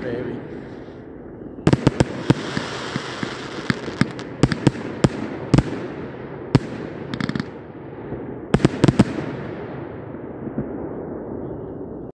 baby.